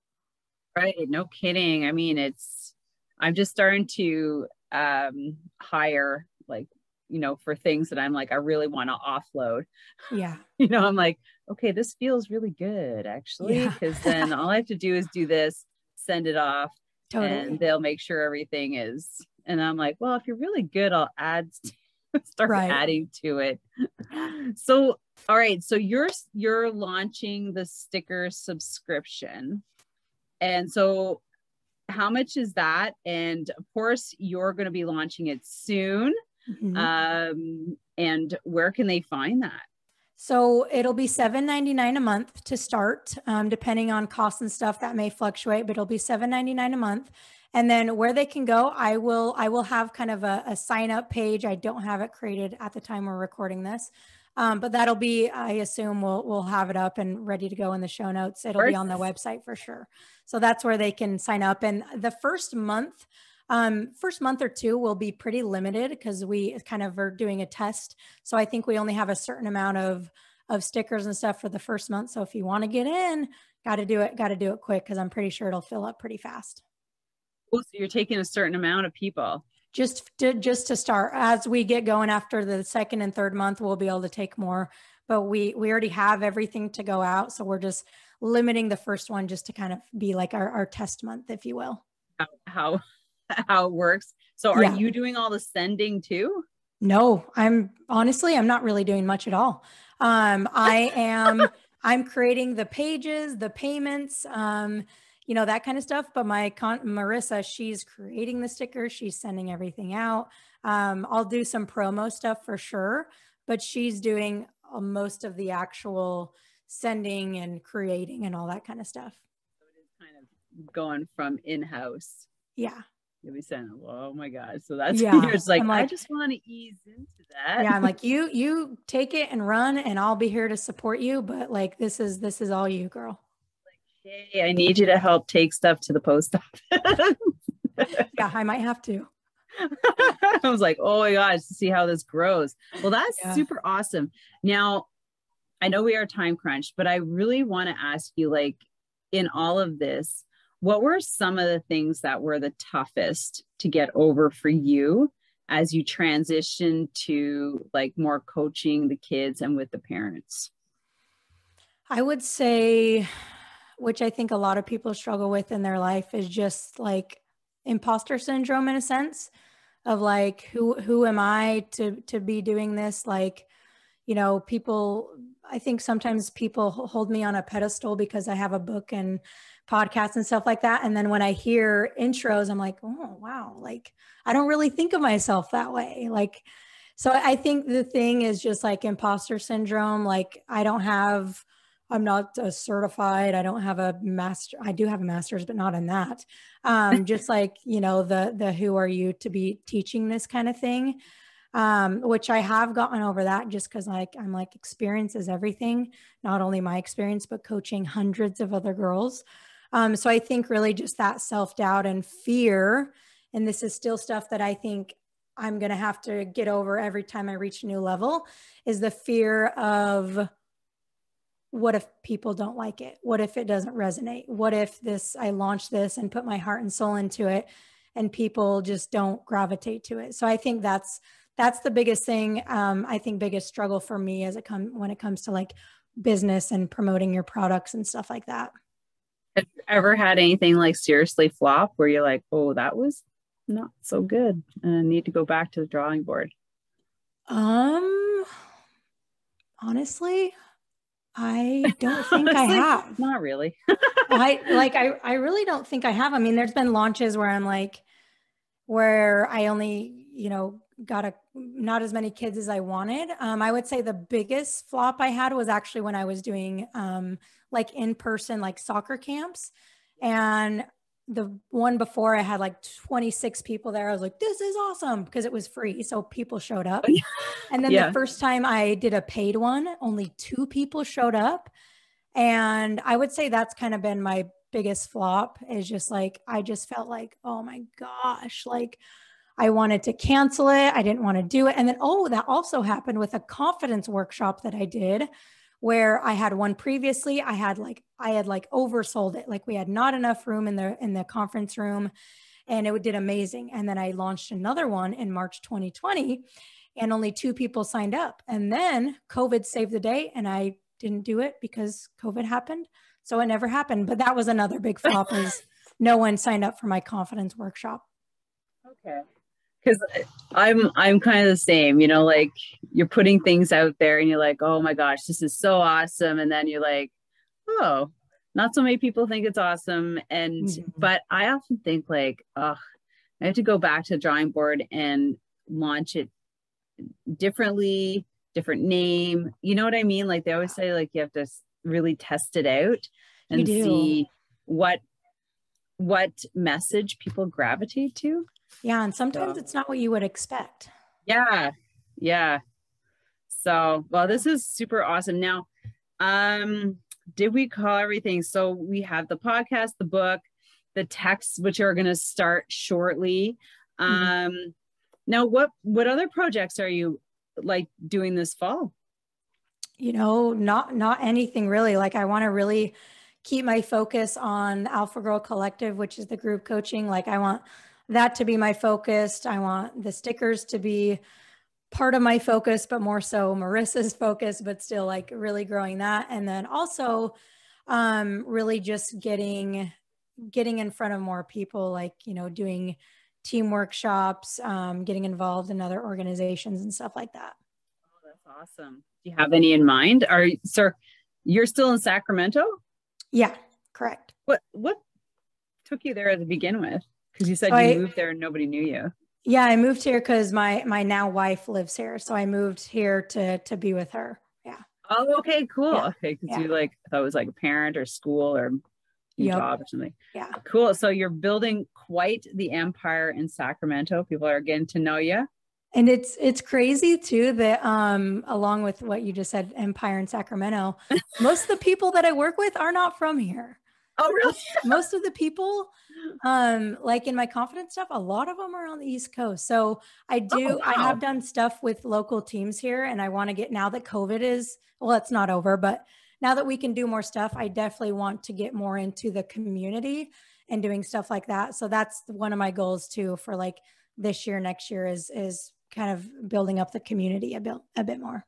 Right. No kidding. I mean, it's I'm just starting to um, hire like you know for things that I'm like I really want to offload. Yeah. you know, I'm like, okay, this feels really good actually because yeah. then all I have to do is do this, send it off, totally. and they'll make sure everything is. And I'm like, well, if you're really good, I'll add start right. adding to it. So, all right, so you're you're launching the sticker subscription. And so how much is that? And of course, you're going to be launching it soon. Mm-hmm. Um, and where can they find that? So it'll be $7.99 a month to start, um, depending on costs and stuff that may fluctuate, but it'll be $7.99 a month. And then where they can go, I will I will have kind of a, a sign up page. I don't have it created at the time we're recording this. Um, but that'll be, I assume we'll we'll have it up and ready to go in the show notes. It'll be on the website for sure. So that's where they can sign up. And the first month, um, first month or two will be pretty limited because we kind of are doing a test. So I think we only have a certain amount of of stickers and stuff for the first month. So if you want to get in, got to do it, got to do it quick because I'm pretty sure it'll fill up pretty fast. Oh, so you're taking a certain amount of people. Just to just to start as we get going after the second and third month we'll be able to take more but we we already have everything to go out so we're just limiting the first one just to kind of be like our, our test month if you will. How how it works. So are yeah. you doing all the sending too? No i'm honestly i'm not really doing much at all. Um i am i'm creating the pages the payments um you know, that kind of stuff. But my con- Marissa, she's creating the stickers, she's sending everything out. Um, I'll do some promo stuff for sure, but she's doing uh, most of the actual sending and creating and all that kind of stuff. So it is kind of going from in house. Yeah. You'll be saying, oh my God. So that's yeah. it's like, like, I just want to ease into that. Yeah. I'm like, you, you take it and run and I'll be here to support you. But like, this is, this is all you girl. Hey, I need you to help take stuff to the post office. yeah, I might have to. I was like, oh my gosh, to see how this grows. Well, that's yeah. super awesome. Now, I know we are time crunched, but I really want to ask you like, in all of this, what were some of the things that were the toughest to get over for you as you transition to like more coaching the kids and with the parents? I would say which I think a lot of people struggle with in their life, is just like imposter syndrome in a sense of like who who am I to to be doing this? Like, you know, people I think sometimes people hold me on a pedestal because I have a book and podcasts and stuff like that. And then when I hear intros, I'm like, oh wow, like I don't really think of myself that way. Like, so I think the thing is just like imposter syndrome. Like I don't have I'm not a certified. I don't have a master. I do have a master's, but not in that. Um, just like you know the the who are you to be teaching this kind of thing, um, which I have gotten over that just because like I'm like experience is everything. Not only my experience, but coaching hundreds of other girls. Um, so I think really just that self doubt and fear, and this is still stuff that I think I'm gonna have to get over every time I reach a new level, is the fear of what if people don't like it? What if it doesn't resonate? What if this, I launch this and put my heart and soul into it and people just don't gravitate to it? So I think that's, that's the biggest thing. Um, I think biggest struggle for me as it come when it comes to like business and promoting your products and stuff like that. Have you ever had anything like seriously flop where you're like, oh, that was not so good and I need to go back to the drawing board? Um, honestly, I don't think I have. Not really. I like I I really don't think I have. I mean, there's been launches where I'm like where I only, you know, got a not as many kids as I wanted. Um, I would say the biggest flop I had was actually when I was doing um, like in person like soccer camps, and the one before I had like 26 people there. I was like, this is awesome because it was free. So people showed up. and then yeah. the first time I did a paid one, only two people showed up. And I would say that's kind of been my biggest flop is just like, I just felt like, oh my gosh, like I wanted to cancel it. I didn't want to do it. And then, oh, that also happened with a confidence workshop that I did where I had one previously. I had like I had like oversold it. Like we had not enough room in the in the conference room. and it did amazing. And then I launched another one in March 2020 and only two people signed up. And then COVID saved the day and I didn't do it because COVID happened. So it never happened. But that was another big flop is no one signed up for my confidence workshop. Okay. Cause I'm I'm kind of the same, you know, like you're putting things out there and you're like, oh my gosh, this is so awesome. And then you're like, oh, not so many people think it's awesome. And mm-hmm. but I often think like, oh, I have to go back to the drawing board and launch it differently, different name. You know what I mean? Like they always say, like you have to really test it out and see what what message people gravitate to. Yeah, and sometimes so. it's not what you would expect. Yeah. Yeah. So, well, this is super awesome. Now, um, did we call everything? So we have the podcast, the book, the texts, which are going to start shortly. Mm-hmm. Um, now, what what other projects are you like doing this fall? You know, not not anything really. Like I want to really keep my focus on Alpha Girl Collective, which is the group coaching. Like I want that to be my focus. I want the stickers to be part of my focus, but more so Marissa's focus, but still like really growing that. And then also um, really just getting getting in front of more people, like, you know, doing team workshops, um, getting involved in other organizations and stuff like that. Oh, that's awesome. Do you have any in mind? Are sir, you're still in Sacramento? Yeah, correct. What what took you there to begin with? Because you said so you I, moved there and nobody knew you. Yeah, I moved here because my my now wife lives here, so I moved here to to be with her. Yeah. Oh, okay, cool. Yeah. Okay, because yeah. you like thought it was like a parent or school or yep. job or something. Yeah. Cool. So you're building quite the empire in Sacramento. People are getting to know you. And it's it's crazy too that um along with what you just said, Empire in Sacramento, most of the people that I work with are not from here. Oh, really? Most of the people, um, like in my confidence stuff, a lot of them are on the East Coast. So I do, oh, wow. I have done stuff with local teams here, and I want to get now that COVID is well, it's not over, but now that we can do more stuff, I definitely want to get more into the community and doing stuff like that. So that's one of my goals too for like this year, next year is is kind of building up the community a bit a bit more.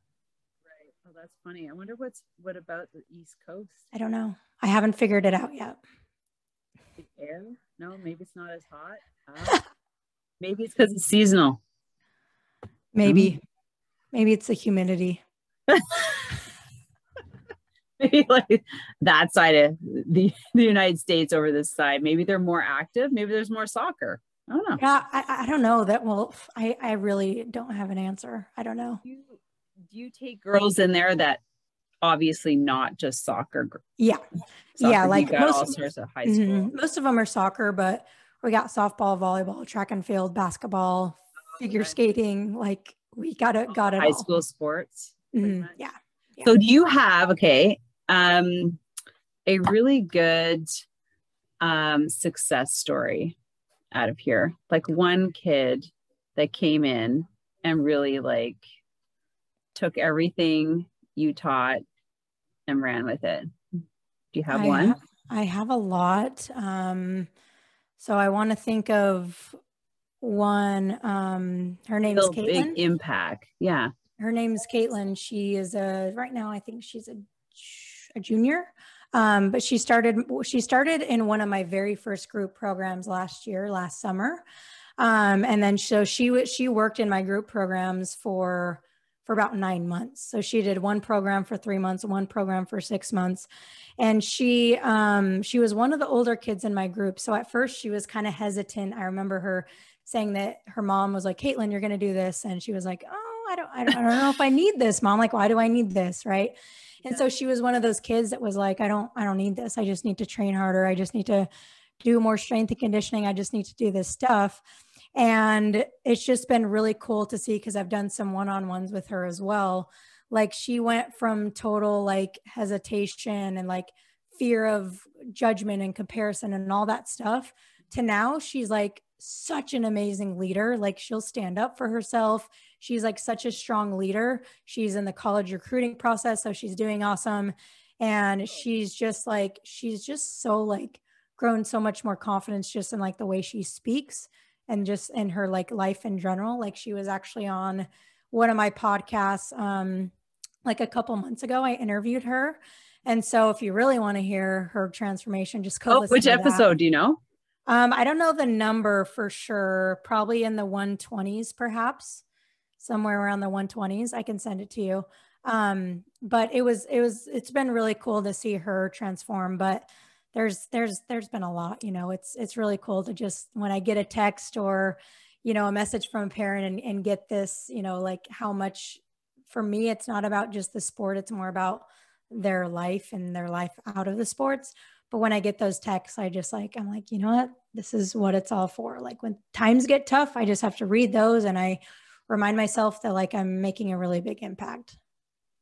That's funny. I wonder what's what about the East Coast? I don't know. I haven't figured it out yet. The air? No, maybe it's not as hot. Uh, maybe it's because it's seasonal. Maybe. Mm. Maybe it's the humidity. maybe like that side of the, the United States over this side. Maybe they're more active. Maybe there's more soccer. I don't know. Yeah, I, I don't know that. Well, I, I really don't have an answer. I don't know. You, do you take girls in there that obviously not just soccer? Yeah. Soccer, yeah. Like most, all sorts of high school. Mm-hmm, most of them are soccer, but we got softball, volleyball, track and field, basketball, figure skating. Like we got it, got it. High all. school sports. Mm-hmm. Yeah. yeah. So do you have, okay, um, a really good um, success story out of here. Like one kid that came in and really like took everything you taught and ran with it. Do you have I one? Have, I have a lot. Um, so I want to think of one. Um, her name is Caitlin. Big impact. Yeah. Her name is Caitlin. She is a right now. I think she's a a junior. Um, but she started she started in one of my very first group programs last year, last summer. Um, and then so she she worked in my group programs for for about nine months. So she did one program for three months, one program for six months, and she um, she was one of the older kids in my group. So at first she was kind of hesitant. I remember her saying that her mom was like, "Caitlin, you're going to do this," and she was like, "Oh, I don't, I don't, I don't know if I need this, mom. Like, why do I need this, right?" And so she was one of those kids that was like, I don't, I don't need this. I just need to train harder. I just need to do more strength and conditioning. I just need to do this stuff. And it's just been really cool to see because I've done some one on ones with her as well. Like she went from total like hesitation and like fear of judgment and comparison and all that stuff to now she's like such an amazing leader. Like she'll stand up for herself. She's like such a strong leader. She's in the college recruiting process, so she's doing awesome. And she's just like, she's just so like grown so much more confidence just in like the way she speaks and just in her like life in general. Like she was actually on one of my podcasts um like a couple months ago. I interviewed her. And so if you really want to hear her transformation, just go. Oh, which episode? Do you know? Um, I don't know the number for sure. Probably in the 120s, perhaps somewhere around the 120s. I can send it to you. Um, but it was it was it's been really cool to see her transform. But there's there's there's been a lot. You know, it's it's really cool to just when I get a text or you know a message from a parent and, and get this you know like how much for me it's not about just the sport it's more about their life and their life out of the sports. But when i get those texts i just like i'm like you know what? This is what it's all for. Like when times get tough i just have to read those and i remind myself that like i'm making a really big impact.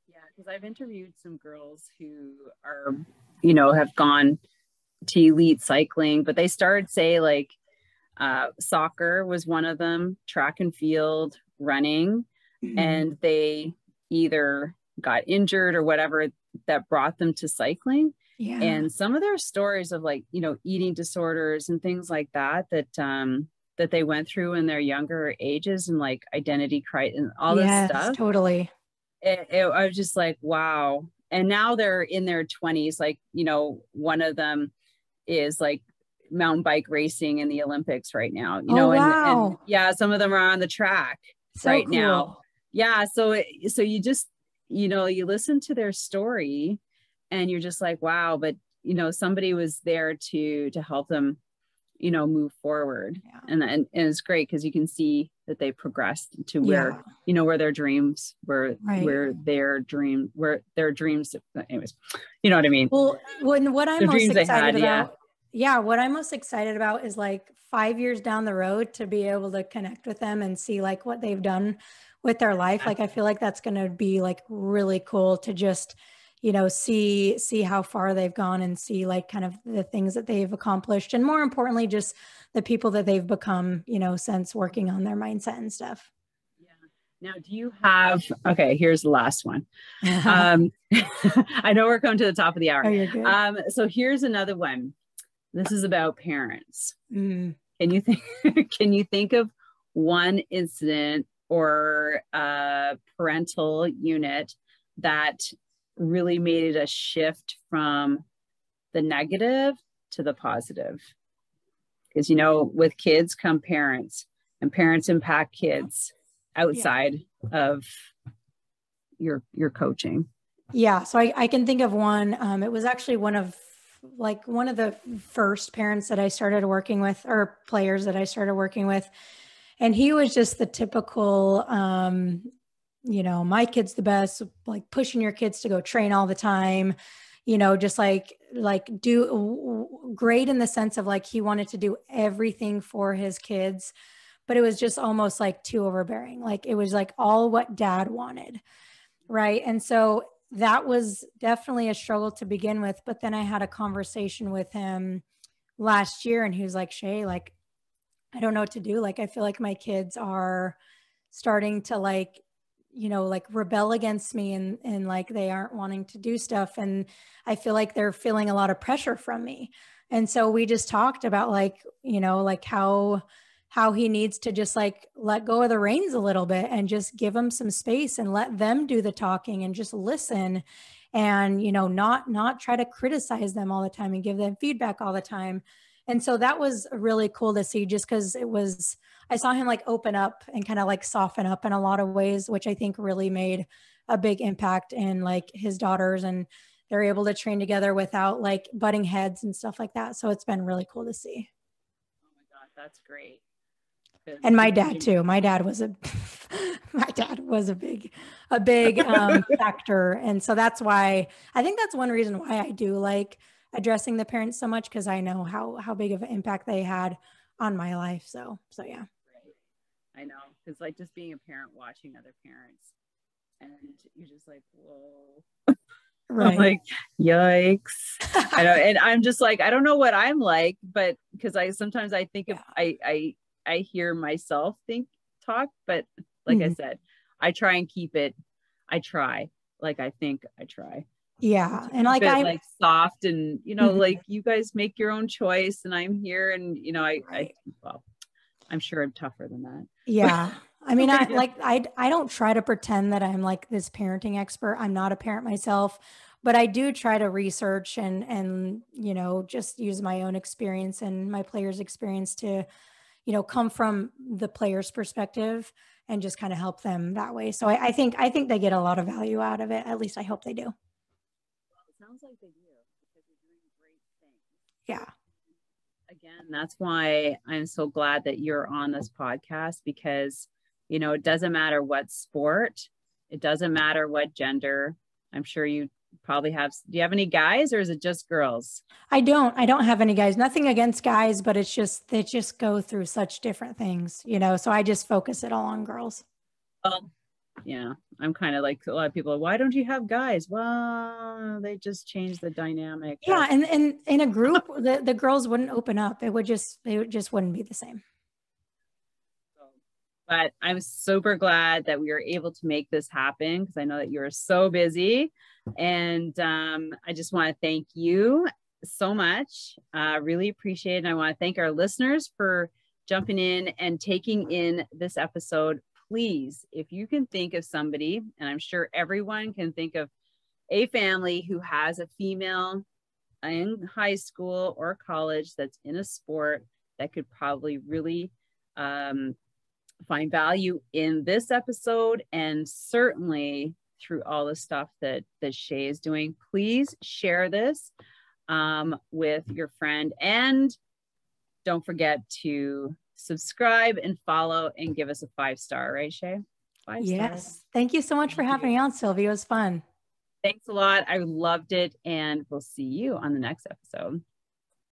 Yeah because i've interviewed some girls who are you know have gone to elite cycling but they started say like uh, soccer was one of them track and field running mm-hmm. and they either got injured or whatever that brought them to cycling. Yeah. And some of their stories of like, you know, eating disorders and things like that, that, um, that they went through in their younger ages and like identity crisis and all yes, this stuff. Totally. It, it, I was just like, wow. And now they're in their 20s. Like, you know, one of them is like mountain bike racing in the Olympics right now, you oh, know, wow. and, yeah, some of them are on the track so right cool. now. Yeah. So, so you just, you know, you listen to their story and you're just like, wow, but you know, somebody was there to to help them, you know, move forward. Yeah. And, and and it's great because you can see that they progressed to where, yeah. you know, where their dreams were right. where their dream where their dreams anyways, you know what I mean? Well, when what I'm most excited had, about yeah. what I'm most excited about is like five years down the road to be able to connect with them and see like what they've done with their life like i feel like that's going to be like really cool to just you know see see how far they've gone and see like kind of the things that they've accomplished and more importantly just the people that they've become you know since working on their mindset and stuff Yeah. now, do you have? Okay, here's the last one. um, I know we're coming to the top of the hour. Oh, um, so here's another one. This is about parents. Mm. Can you think? can you think of one incident or a parental unit that really made it a shift from the negative to the positive. Because, you know, with kids come parents, and parents impact kids outside yeah. of your your coaching. Yeah, so I, I can think of one. Um, it was actually one of like one of the first parents that I started working with, or players that I started working with and he was just the typical um you know my kid's the best like pushing your kids to go train all the time you know just like like do great in the sense of like he wanted to do everything for his kids but it was just almost like too overbearing. Like it was like all what dad wanted right? And so that was definitely a struggle to begin with but then i had a conversation with him last year and he was like shay like I don't know what to do. Like, I feel like my kids are starting to like, you know, like rebel against me and, and like they aren't wanting to do stuff. And I feel like they're feeling a lot of pressure from me. And so we just talked about like, you know, like how, how he needs to just like let go of the reins a little bit and just give them some space and let them do the talking and just listen and you know not not try to criticize them all the time and give them feedback all the time and so that was really cool to see just because it was, I saw him like open up and kind of like soften up in a lot of ways, which I think really made a big impact in like his daughters and they're able to train together without like butting heads and stuff like that. So it's been really cool to see. Oh my God, that's great. And my dad too. My dad was a my dad was a big a big um, factor. And so that's why I think that's one reason why I do like addressing the parents so much because I know how how big of an impact they had on my life. So so yeah. Right. I know because like just being a parent watching other parents, and you're just like whoa. Right. like, yikes. I know. And I'm just like, I don't know what I'm like, but because I sometimes I think yeah. of I I I hear myself think talk, but like mm-hmm. I said, I try and keep it, I try. Like I think I try Yeah. And like I like soft and you know, mm-hmm. like you guys make your own choice and I'm here and you know, I, right. I well, I'm sure I'm tougher than that. Yeah. I mean, I like I I don't try to pretend that I'm like this parenting expert. I'm not a parent myself, but I do try to research and and you know just use my own experience and my players' experience to, you know, come from the player's perspective and just kind of help them that way. So I, I think I think they get a lot of value out of it. At least I hope they do. Well, it sounds like they do because you're doing great things. Yeah again that's why i'm so glad that you're on this podcast because you know, it doesn't matter what sport, it doesn't matter what gender. I'm sure you probably have do you have any guys or is it just girls? I don't i don't have any guys nothing against guys but it's just they just go through such different things you know so i just focus it all on girls. Well yeah i'm kind of like a lot of people why don't you have guys? Well they just change the dynamic. Yeah and, and in a group the, the girls wouldn't open up it would just they would just wouldn't be the same but I'm super glad that we were able to make this happen because I know that you're so busy. And um, I just want to thank you so much. Uh, really appreciate it. And I want to thank our listeners for jumping in and taking in this episode. Please, if you can think of somebody, and I'm sure everyone can think of a family who has a female in high school or college that's in a sport that could probably really um, find value in this episode and certainly through all the stuff that that Shay is doing. Please share this um, with your friend and don't forget to subscribe and follow and give us a five star, right, Shay? Five yes. Stars. Thank you so much for having me on, Sylvie. It was fun. Thanks a lot. I loved it. And we'll see you on the next episode.